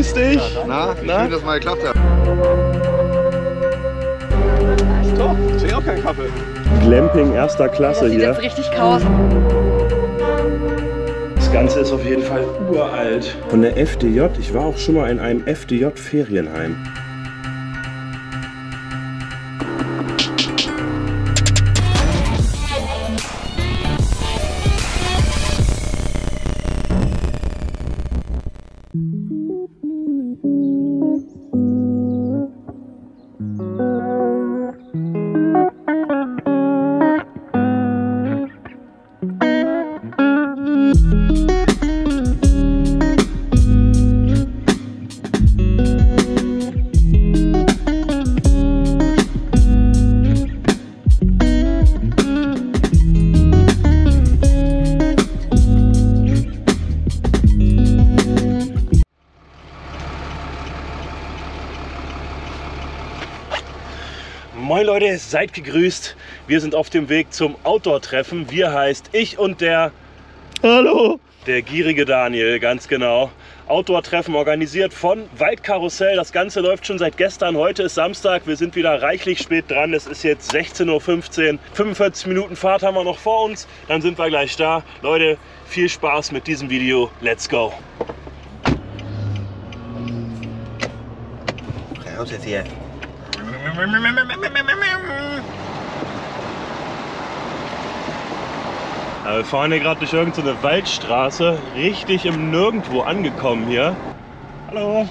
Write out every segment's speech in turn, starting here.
Grüß dich. Na, Na? schön, dass mal geklappt hat. Doch, ich trinke auch keinen Kaffee. Glamping erster Klasse Das sieht hier. jetzt richtig Chaos. Das Ganze ist auf jeden Fall uralt. Von der FDJ. Ich war auch schon mal in einem FDJ-Ferienheim. Seid gegrüßt. Wir sind auf dem Weg zum Outdoor-Treffen. Wir heißt ich und der. Hallo! Der gierige Daniel, ganz genau. Outdoor-Treffen organisiert von Waldkarussell. Das Ganze läuft schon seit gestern. Heute ist Samstag. Wir sind wieder reichlich spät dran. Es ist jetzt 16.15 Uhr. 45 Minuten Fahrt haben wir noch vor uns. Dann sind wir gleich da. Leute, viel Spaß mit diesem Video. Let's go! Raus jetzt hier. Ja, wir fahren hier gerade durch irgendeine Waldstraße, richtig im Nirgendwo angekommen hier. Hallo.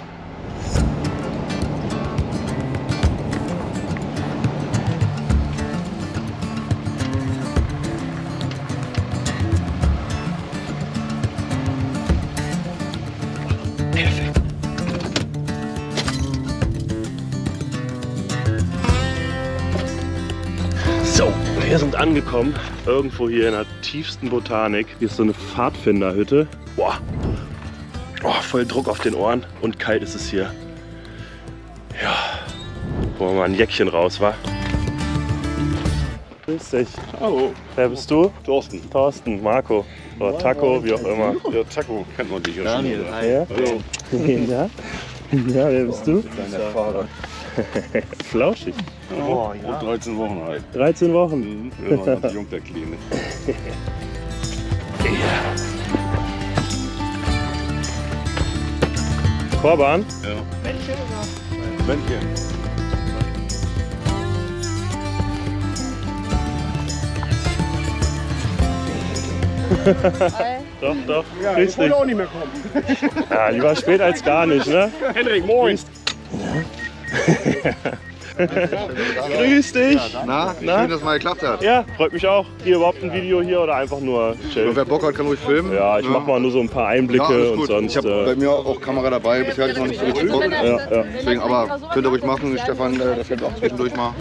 So, wir sind angekommen, irgendwo hier in der tiefsten Botanik. Hier ist so eine Pfadfinderhütte. Boah, oh, voll Druck auf den Ohren und kalt ist es hier. Ja, holen wir mal ein Jäckchen raus, wa? Grüß dich. Hallo, Wer bist du? Thorsten. Thorsten, Marco oder Taco, wie auch immer. Ja, Taco kennt man dich ja schon. Daniel, oder? hi. Ja? Hallo. ja? Ja, wer bist du? Deiner Fahrer. Flauschig. Oh, ja. Und 13 Wochen alt. 13 Wochen. Mhm. Ja, noch ganz jung, der Kleine. Korban. Ja. Männchen. Doch, doch. Grüß dich. auch nicht mehr kommen. Ja, lieber spät als gar nicht, ne? Henrik, moin. Grüß dich. Na, Na? schön, dass mal geklappt hat. Ja, freut mich auch. Hier überhaupt ein Video hier oder einfach nur Und chillen? wer Bock hat, kann ruhig filmen. Ja, ich mach mal nur so ein paar Ja, Einblicke alles und gut. sonst. ich habe bei Äh, mir auch Kamera dabei. Bisher hatte ich noch nicht so richtig Bock. ja, ja. Deswegen, aber könnt ihr ruhig machen. Stefan, äh, das fällt auch zwischendurch mal.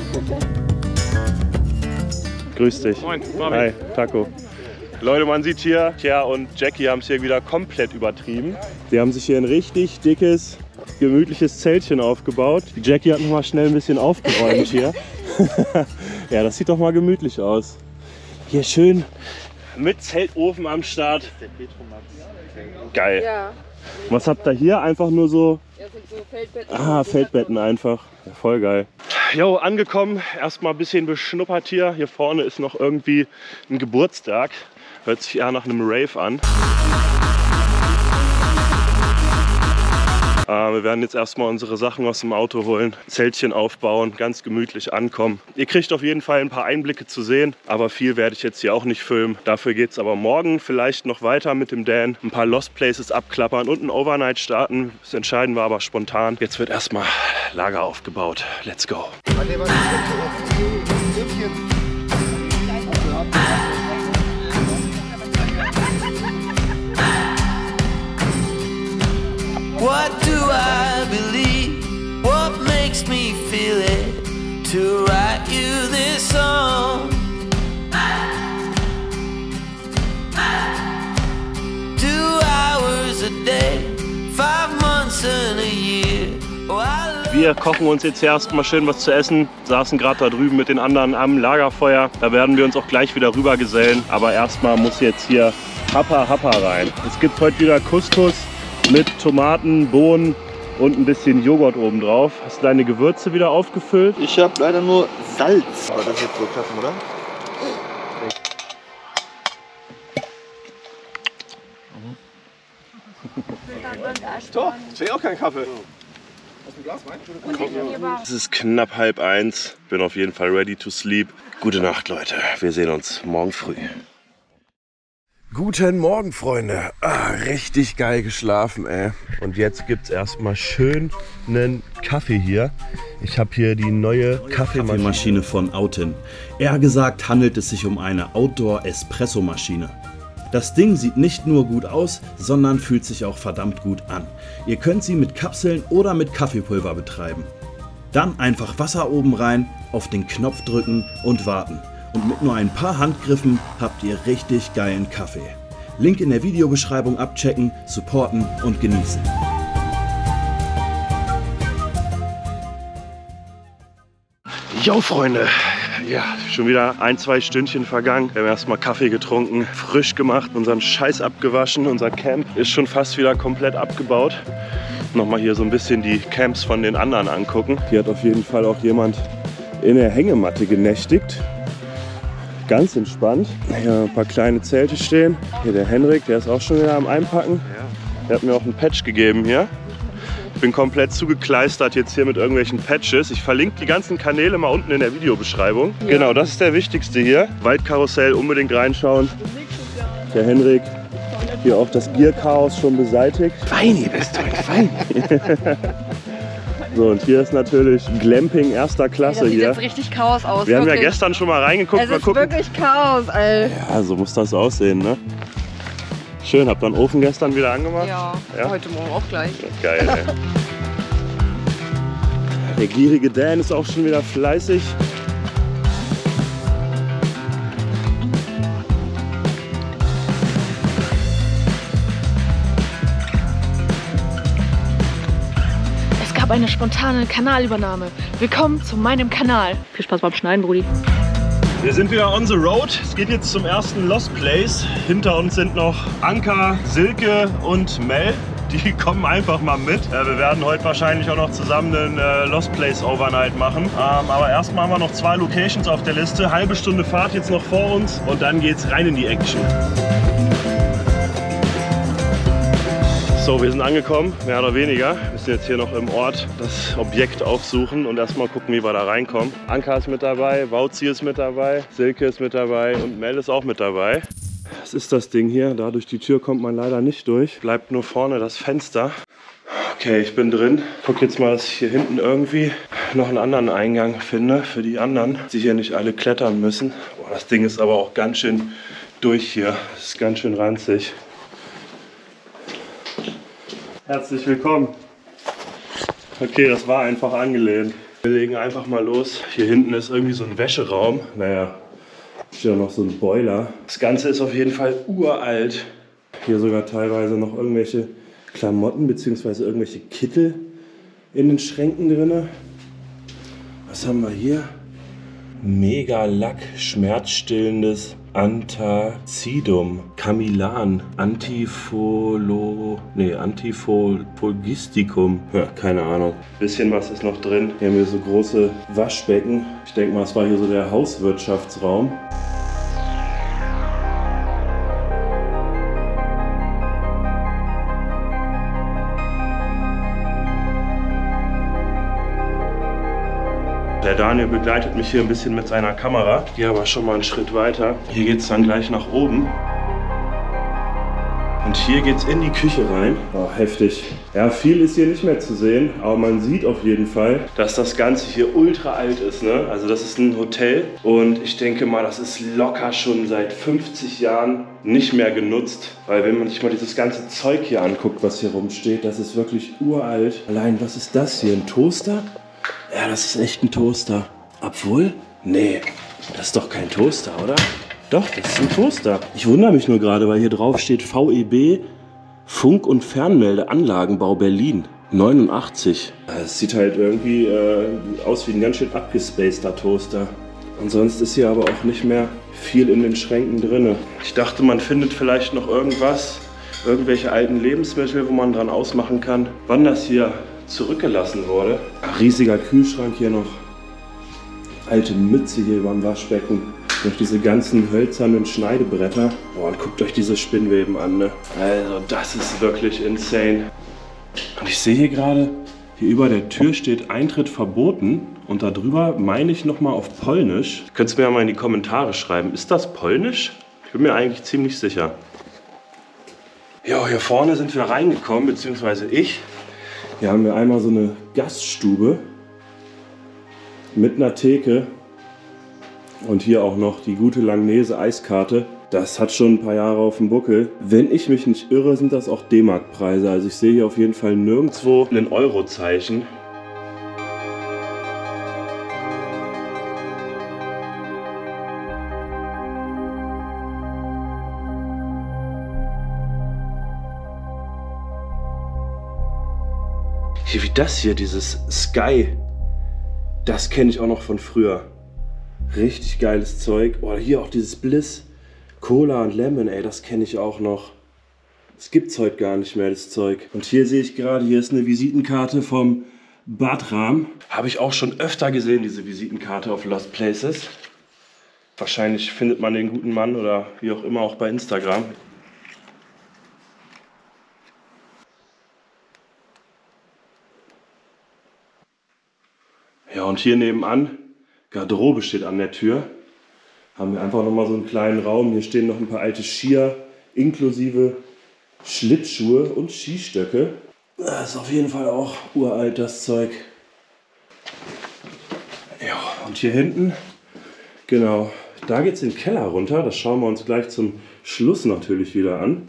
Grüß dich. Moin, Hi, Taco. Leute, man sieht hier, Tja und Jackie haben es hier wieder komplett übertrieben. Sie haben sich hier ein richtig dickes, gemütliches Zeltchen aufgebaut. Die Jackie hat noch mal schnell ein bisschen aufgeräumt hier. ja, das sieht doch mal gemütlich aus. Hier schön mit Zeltofen am Start. Geil. Ja. Was habt ihr hier? Einfach nur so Das sind so Feldbetten. Ah, Feldbetten einfach. Ja, voll geil. Jo, angekommen. Erstmal ein bisschen beschnuppert hier. Hier vorne ist noch irgendwie ein Geburtstag. Hört sich eher nach einem Rave an. Äh, wir werden jetzt erstmal unsere Sachen aus dem Auto holen, Zeltchen aufbauen, ganz gemütlich ankommen. Ihr kriegt auf jeden Fall ein paar Einblicke zu sehen, aber viel werde ich jetzt hier auch nicht filmen. Dafür geht es aber morgen vielleicht noch weiter mit dem Dan. Ein paar Lost Places abklappern und ein Overnight starten. Das entscheiden wir aber spontan. Jetzt wird erstmal Lager aufgebaut. Let's go. What do I believe? What makes me feel it to write you this song? Two hours a day, five months a year. Oh, Wir kochen uns jetzt erstmal schön was zu essen. Saßen gerade da drüben mit den anderen am Lagerfeuer. Da werden wir uns auch gleich wieder rübergesellen. Aber erstmal muss jetzt hier Happa Happa rein. Es gibt heute wieder Couscous mit Tomaten, Bohnen, und ein bisschen Joghurt oben drauf. Hast du deine Gewürze wieder aufgefüllt? Ich habe leider nur Salz. Aber das jetzt so klappen, oder? Doch, ich will auch keinen Kaffee. Es ist knapp halb eins. Bin auf jeden Fall ready to sleep. Gute Nacht, Leute. Wir sehen uns morgen früh. Guten Morgen, Freunde. Ah, richtig geil geschlafen, ey. Und jetzt gibt's erstmal schön einen Kaffee hier. Ich habe hier die neue Kaffeemaschine von Autin. Eher gesagt handelt es sich um eine Outdoor-Espresso-Maschine. Das Ding sieht nicht nur gut aus, sondern fühlt sich auch verdammt gut an. Ihr könnt sie mit Kapseln oder mit Kaffeepulver betreiben. Dann einfach Wasser oben rein, auf den Knopf drücken und warten. Und mit nur ein paar Handgriffen habt ihr richtig geilen Kaffee. Link in der Videobeschreibung abchecken, supporten und genießen. Jo Freunde, ja, schon wieder ein, zwei Stündchen vergangen. Wir haben erstmal Kaffee getrunken, frisch gemacht, unseren Scheiß abgewaschen. Unser Camp ist schon fast wieder komplett abgebaut. Nochmal hier so ein bisschen die Camps von den anderen angucken. Hier hat auf jeden Fall auch jemand in der Hängematte genächtigt. Ganz entspannt. Hier ein paar kleine Zelte stehen. Hier der Henrik, der ist auch schon wieder am Einpacken. Der hat mir auch einen Patch gegeben hier. Ich bin komplett zugekleistert jetzt hier mit irgendwelchen Patches. Ich verlinke die ganzen Kanäle mal unten in der Videobeschreibung. Genau, das ist der wichtigste hier. Waldkarussell unbedingt reinschauen. Der Henrik. Hier auch das Bierchaos schon beseitigt. Feini bist du, Feini. So, und hier ist natürlich Glamping erster Klasse Das sieht hier. jetzt richtig Chaos aus. Wir haben ja wirklich. gestern schon mal reingeguckt. Es mal ist gucken. wirklich Chaos, ey. Ja, so muss das aussehen, ne? Schön, habt ihr den Ofen gestern wieder angemacht? Ja, Ja? heute Morgen auch gleich. Geil, ey. Der gierige Dan ist auch schon wieder fleißig. Gab eine spontane Kanalübernahme. Willkommen zu meinem Kanal. Viel Spaß beim Schneiden, Brudi. Wir sind wieder on the road. Es geht jetzt zum ersten Lost Place. Hinter uns sind noch Anka, Silke und Mel. Die kommen einfach mal mit. Wir werden heute wahrscheinlich auch noch zusammen einen äh, Lost Place Overnight machen. Ähm, aber erstmal haben wir noch zwei Locations auf der Liste. Halbe Stunde Fahrt jetzt noch vor uns und dann geht's rein in die Action. So, wir sind angekommen, mehr oder weniger. Wir müssen jetzt hier noch im Ort das Objekt aufsuchen und erstmal gucken, wie wir da reinkommen. Anka ist mit dabei, Bauzi ist mit dabei, Silke ist mit dabei und Mel ist auch mit dabei. Das ist das Ding hier. Da durch die Tür kommt man leider nicht durch. Bleibt nur vorne das Fenster. Okay, ich bin drin. Guck jetzt mal, dass ich hier hinten irgendwie noch einen anderen Eingang finde für die anderen, die hier nicht alle klettern müssen. Boah, das Ding ist aber auch ganz schön durch hier. Das ist ganz schön ranzig. Herzlich willkommen. Okay, das war einfach angelehnt. Wir legen einfach mal los. Hier hinten ist irgendwie so ein Wäscheraum. Naja, ist ja noch so ein Boiler. Das Ganze ist auf jeden Fall uralt. Hier sogar teilweise noch irgendwelche Klamotten bzw. irgendwelche Kittel in den Schränken drin. Was haben wir hier? Mega Lack, schmerzstillendes Antazidum, Camilan, Antifolo, nee, Antifolgisticum. Ja, keine Ahnung. Bisschen was ist noch drin. Hier haben wir so große Waschbecken. Ich denke mal, es war hier so der Hauswirtschaftsraum. Der Daniel begleitet mich hier ein bisschen mit seiner Kamera. Gehe aber schon mal einen Schritt weiter. Hier geht es dann gleich nach oben. Und hier geht's in die Küche rein. Oh, heftig. Ja, viel ist hier nicht mehr zu sehen, aber man sieht auf jeden Fall, dass das Ganze hier ultra alt ist. Ne? Also das ist ein Hotel und ich denke mal, das ist locker schon seit 50 Jahren nicht mehr genutzt. Weil wenn man sich mal dieses ganze Zeug hier anguckt, was hier rumsteht, das ist wirklich uralt. Allein, was ist das hier? Ein Toaster? Ja, das ist echt ein Toaster. Obwohl? Nee, das ist doch kein Toaster, oder? Doch, das ist ein Toaster. Ich wundere mich nur gerade, weil hier drauf steht VEB Funk- und Fernmeldeanlagenbau Berlin. 89. Es sieht halt irgendwie äh, aus wie ein ganz schön abgespaceter Toaster. Und sonst ist hier aber auch nicht mehr viel in den Schränken drin. Ich dachte, man findet vielleicht noch irgendwas, irgendwelche alten Lebensmittel, wo man dran ausmachen kann, wann das hier zurückgelassen wurde. Riesiger Kühlschrank hier noch. Alte Mütze hier beim Waschbecken. Noch diese ganzen hölzernen Schneidebretter. Boah, und guckt euch diese Spinnweben an, ne? Also, das ist wirklich insane. Und ich sehe hier gerade, hier über der Tür steht Eintritt verboten. Und darüber meine ich nochmal auf Polnisch. Könnt ihr mir ja mal in die Kommentare schreiben. Ist das Polnisch? Ich bin mir eigentlich ziemlich sicher. Ja, hier vorne sind wir reingekommen, beziehungsweise ich. Hier haben wir einmal so eine Gaststube mit einer Theke und hier auch noch die gute Langnese Eiskarte. Das hat schon ein paar Jahre auf dem Buckel. Wenn ich mich nicht irre, sind das auch D-Mark-Preise. Also ich sehe hier auf jeden Fall nirgendwo ein Eurozeichen. Das hier, dieses Sky. Das kenne ich auch noch von früher. Richtig geiles Zeug. Oder hier auch dieses Bliss. Cola und Lemon, ey, das kenne ich auch noch. Das gibt's heute gar nicht mehr, das Zeug. Und hier sehe ich gerade, hier ist eine Visitenkarte vom Badram. Habe ich auch schon öfter gesehen, diese Visitenkarte auf Lost Places. Wahrscheinlich findet man den guten Mann oder wie auch immer auch bei Instagram. Und hier nebenan, Garderobe steht an der Tür. Haben wir einfach nochmal so einen kleinen Raum. Hier stehen noch ein paar alte Skier, inklusive Schlittschuhe und Skistöcke. Das ist auf jeden Fall auch uralt, das Zeug. Ja, und hier hinten, genau, da geht es in den Keller runter. Das schauen wir uns gleich zum Schluss natürlich wieder an.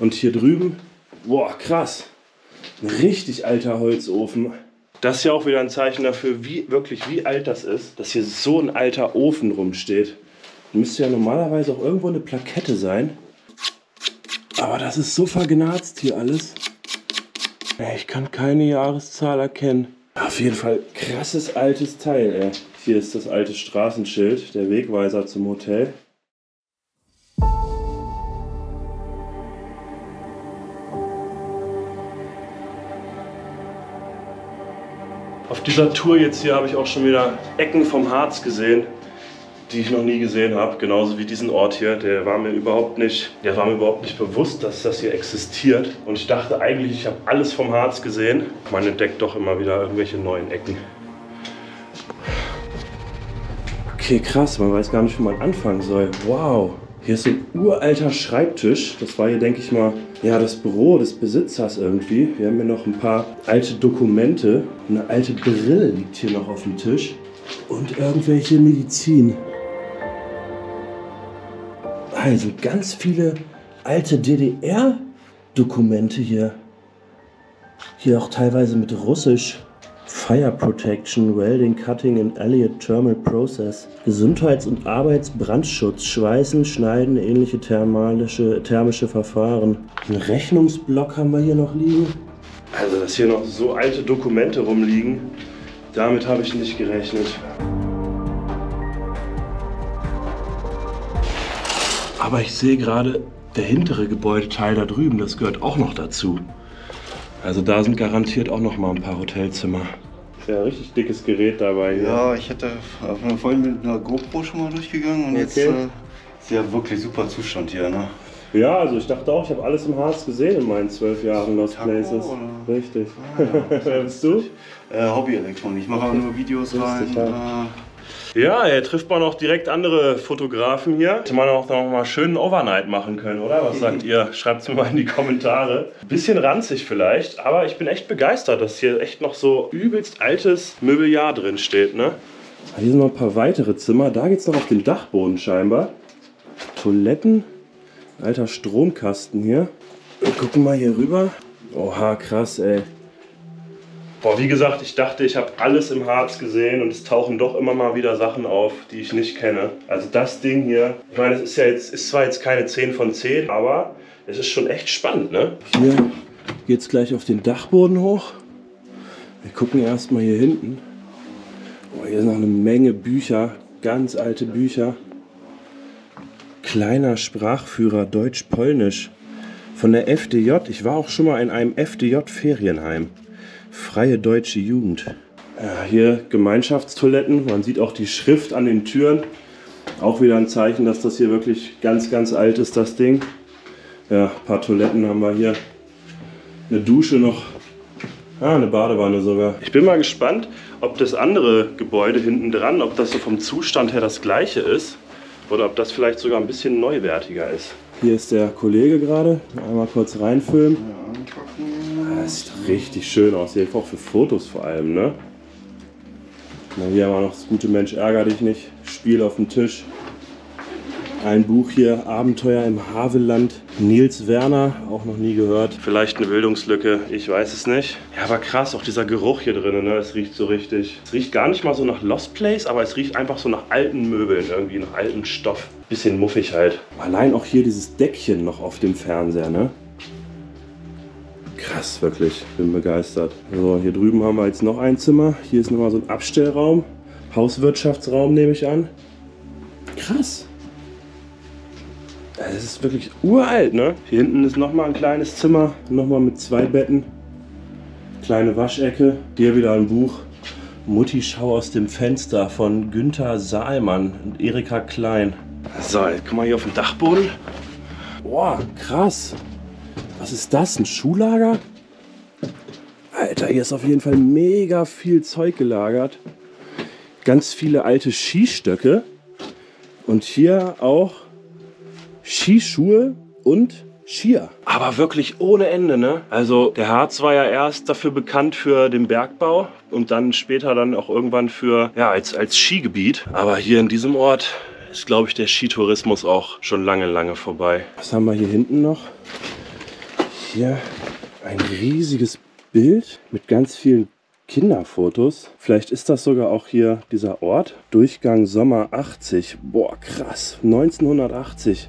Und hier drüben, boah, krass, ein richtig alter Holzofen. Das ist ja auch wieder ein Zeichen dafür, wie wirklich wie alt das ist, dass hier so ein alter Ofen rumsteht. Müsste ja normalerweise auch irgendwo eine Plakette sein. Aber das ist so vergnarzt hier alles. Ich kann keine Jahreszahl erkennen. Auf jeden Fall krasses altes Teil, ey. Hier ist das alte Straßenschild, der Wegweiser zum Hotel. Auf dieser Tour jetzt hier habe ich auch schon wieder Ecken vom Harz gesehen, die ich noch nie gesehen habe. Genauso wie diesen Ort hier. Der war mir überhaupt nicht, der war mir überhaupt nicht bewusst, dass das hier existiert. Und ich dachte eigentlich, ich habe alles vom Harz gesehen. Man entdeckt doch immer wieder irgendwelche neuen Ecken. Okay, krass. Man weiß gar nicht, wo man anfangen soll. Wow. Hier ist ein uralter Schreibtisch. Das war hier, denke ich mal, ja, das Büro des Besitzers irgendwie. Wir haben hier noch ein paar alte Dokumente. Eine alte Brille liegt hier noch auf dem Tisch. Und irgendwelche Medizin. Also ganz viele alte DDR-Dokumente hier. Hier auch teilweise mit Russisch. Fire Protection, Welding, Cutting and Elliott Thermal Process, Gesundheits- und Arbeitsbrandschutz, Schweißen, Schneiden, ähnliche thermalische, thermische Verfahren. Einen Rechnungsblock haben wir hier noch liegen. Also, dass hier noch so alte Dokumente rumliegen, damit habe ich nicht gerechnet. Aber ich sehe gerade, der hintere Gebäudeteil da drüben, das gehört auch noch dazu. Also da sind garantiert auch noch mal ein paar Hotelzimmer. Ist ja ein richtig dickes Gerät dabei. Hier. Ja, ich hätte vorhin mit einer GoPro schon mal durchgegangen und jetzt Okay. äh, ist ja wirklich super Zustand hier, ne? Ja, also ich dachte auch, ich habe alles im Harz gesehen in meinen zwölf Jahren Lost Taco, Places. oder? Richtig. Wer bist du? Äh, Hobby-Elektronik. Ich mache aber nur Videos rein. Lustig, ja. Äh, Ja, hier trifft man auch direkt andere Fotografen hier. Hätte man auch noch mal schönen Overnight machen können, oder? Was sagt ihr? Schreibt es mir mal in die Kommentare. Bisschen ranzig vielleicht, aber ich bin echt begeistert, dass hier echt noch so übelst altes Möbeljahr drin steht, ne? Hier sind noch ein paar weitere Zimmer. Da geht's noch auf den Dachboden scheinbar. Toiletten. Alter Stromkasten hier. Wir gucken mal hier rüber. Oha, krass, ey. Boah, wie gesagt, ich dachte, ich habe alles im Harz gesehen und es tauchen doch immer mal wieder Sachen auf, die ich nicht kenne. Also das Ding hier, ich meine, es ist ja jetzt, ist zwar jetzt keine 10 von 10, aber es ist schon echt spannend, ne? Hier geht's gleich auf den Dachboden hoch. Wir gucken erstmal hier hinten. Oh, hier ist noch eine Menge Bücher, ganz alte Bücher. Kleiner Sprachführer Deutsch-Polnisch von der FDJ. Ich war auch schon mal in einem FDJ-Ferienheim. Freie Deutsche Jugend. Ja, hier Gemeinschaftstoiletten. Man sieht auch die Schrift an den Türen. Auch wieder ein Zeichen, dass das hier wirklich ganz, ganz alt ist, das Ding. Ja, ein paar Toiletten haben wir hier. Eine Dusche noch. Ah, eine Badewanne sogar. Ich bin mal gespannt, ob das andere Gebäude hinten dran, ob das so vom Zustand her das gleiche ist. Oder ob das vielleicht sogar ein bisschen neuwertiger ist. Hier ist der Kollege gerade. Einmal kurz reinfilmen. Ah, Das sieht richtig schön aus. Hier auch für Fotos vor allem, ne? Na, hier haben wir noch das gute Mensch, ärger dich nicht. Spiel auf dem Tisch. Ein Buch hier, Abenteuer im Havelland. Nils Werner, auch noch nie gehört. Vielleicht eine Bildungslücke, ich weiß es nicht. Ja, aber krass, auch dieser Geruch hier drin, ne? Es riecht so richtig. Es riecht gar nicht mal so nach Lost Place, aber es riecht einfach so nach alten Möbeln, irgendwie nach altem Stoff. Bisschen muffig halt. Allein auch hier dieses Deckchen noch auf dem Fernseher, ne? Krass, wirklich. Bin begeistert. So, hier drüben haben wir jetzt noch ein Zimmer. Hier ist nochmal so ein Abstellraum. Hauswirtschaftsraum nehme ich an. Krass. Das ist wirklich uralt, ne? Hier hinten ist nochmal ein kleines Zimmer. Nochmal mit zwei Betten. Kleine Waschecke. Hier wieder ein Buch. Mutti schau aus dem Fenster von Günther Saalmann und Erika Klein. So, jetzt guck mal hier auf den Dachboden. Boah, krass. Was ist das? Ein Schuhlager? Alter, hier ist auf jeden Fall mega viel Zeug gelagert. Ganz viele alte Skistöcke. Und hier auch Skischuhe und Skier. Aber wirklich ohne Ende, ne? Also der Harz war ja erst dafür bekannt für den Bergbau und dann später dann auch irgendwann für, ja, als, als Skigebiet. Aber hier in diesem Ort ist, glaube ich, der Skitourismus auch schon lange, lange vorbei. Was haben wir hier hinten noch? Hier ein riesiges Bild mit ganz vielen Kinderfotos. Vielleicht ist das sogar auch hier dieser Ort. Durchgang Sommer 80. Boah, krass. 1980.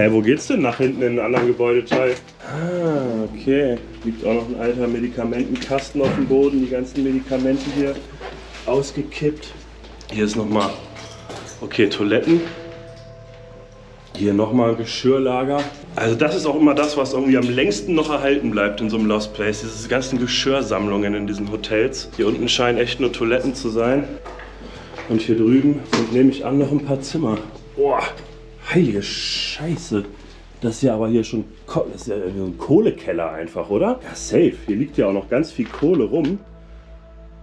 Hä, wo geht's denn nach hinten in einen anderen Gebäudeteil? Ah, okay. Liegt auch noch ein alter Medikamentenkasten auf dem Boden. Die ganzen Medikamente hier ausgekippt. Hier ist nochmal, okay, Toiletten. Hier nochmal Geschirrlager. Also das ist auch immer das, was irgendwie am längsten noch erhalten bleibt in so einem Lost Place. Diese ganzen Geschirrsammlungen in diesen Hotels. Hier unten scheinen echt nur Toiletten zu sein. Und hier drüben sind, nehme ich an, noch ein paar Zimmer. Boah, heilige Scheiße. Das ist ja aber hier schon das ist ja so ein Kohlekeller einfach, oder? Ja, safe. Hier liegt ja auch noch ganz viel Kohle rum.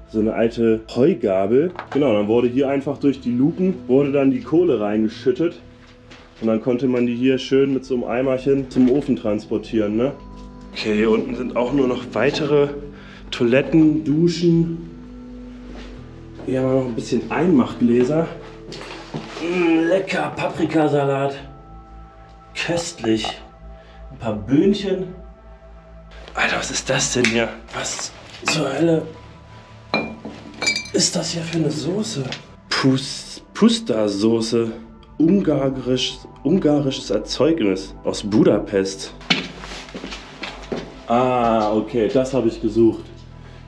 So eine alte Heugabel. Genau, dann wurde hier einfach durch die Luken wurde dann die Kohle reingeschüttet. Und dann konnte man die hier schön mit so einem Eimerchen zum Ofen transportieren, ne? Okay, hier unten sind auch nur noch weitere Toiletten, Duschen. Hier haben wir noch ein bisschen Einmachgläser. Mm, lecker Paprikasalat. Köstlich. Ein paar Böhnchen. Alter, was ist das denn hier? Was zur Hölle ist das hier für eine Soße? Pus Pusta-Soße. Ungarisch, ungarisches Erzeugnis aus Budapest. Ah, okay, das habe ich gesucht.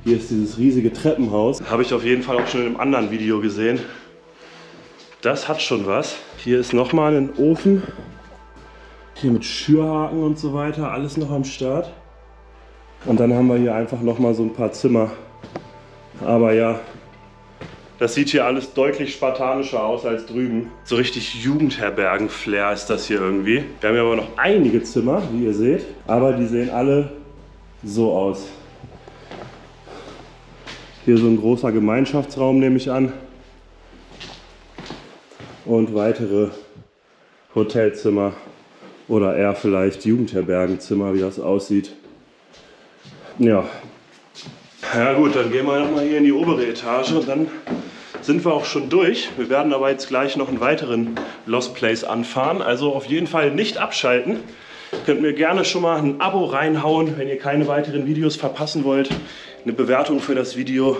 Hier ist dieses riesige Treppenhaus. Habe ich auf jeden Fall auch schon in einem anderen Video gesehen. Das hat schon was. Hier ist nochmal ein Ofen. Hier mit Schürhaken und so weiter. Alles noch am Start. Und dann haben wir hier einfach nochmal so ein paar Zimmer. Aber ja, das sieht hier alles deutlich spartanischer aus als drüben. So richtig Jugendherbergen-Flair ist das hier irgendwie. Wir haben hier aber noch einige Zimmer, wie ihr seht. Aber die sehen alle so aus. Hier so ein großer Gemeinschaftsraum nehme ich an. Und weitere Hotelzimmer. Oder eher vielleicht Jugendherbergenzimmer, wie das aussieht. Ja. Ja gut, dann gehen wir nochmal hier in die obere Etage und dann sind wir auch schon durch. Wir werden aber jetzt gleich noch einen weiteren Lost Place anfahren. Also auf jeden Fall nicht abschalten. Könnt mir gerne schon mal ein Abo reinhauen, wenn ihr keine weiteren Videos verpassen wollt. Eine Bewertung für das Video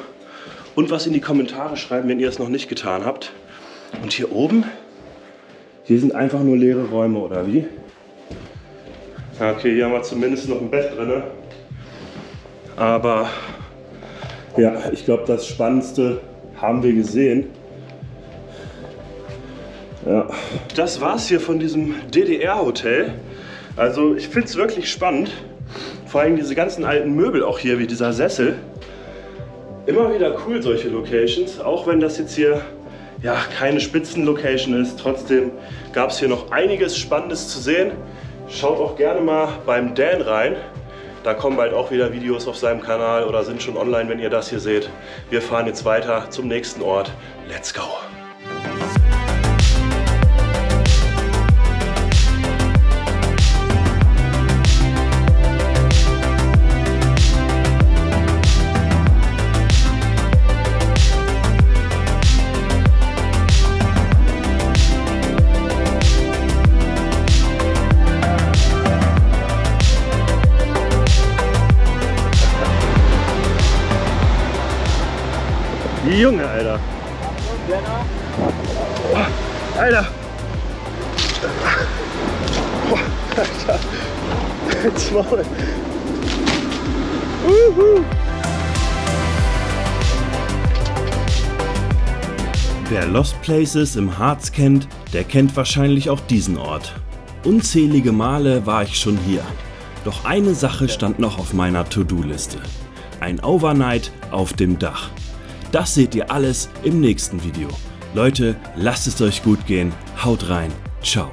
und was in die Kommentare schreiben, wenn ihr es noch nicht getan habt. Und hier oben, hier sind einfach nur leere Räume, oder wie? Okay, hier haben wir zumindest noch ein Bett drin. Aber ja, ich glaube, das Spannendste haben wir gesehen. Ja, das war's hier von diesem DDR-Hotel. Also ich finde es wirklich spannend. Vor allem diese ganzen alten Möbel auch hier, wie dieser Sessel. Immer wieder cool solche Locations, auch wenn das jetzt hier ja, keine Spitzenlocation ist. Trotzdem gab es hier noch einiges Spannendes zu sehen. Schaut auch gerne mal beim Dan rein. Da kommen bald auch wieder Videos auf seinem Kanal oder sind schon online, wenn ihr das hier seht. Wir fahren jetzt weiter zum nächsten Ort. Let's go! Junge, Alter. Alter. Oh, Alter. Jetzt Maul. Uhu. Wer Lost Places im Harz kennt, der kennt wahrscheinlich auch diesen Ort. Unzählige Male war ich schon hier. Doch eine Sache stand noch auf meiner To-Do-Liste. Ein Overnight auf dem Dach. Das seht ihr alles im nächsten Video. Leute, lasst es euch gut gehen. Haut rein. Ciao.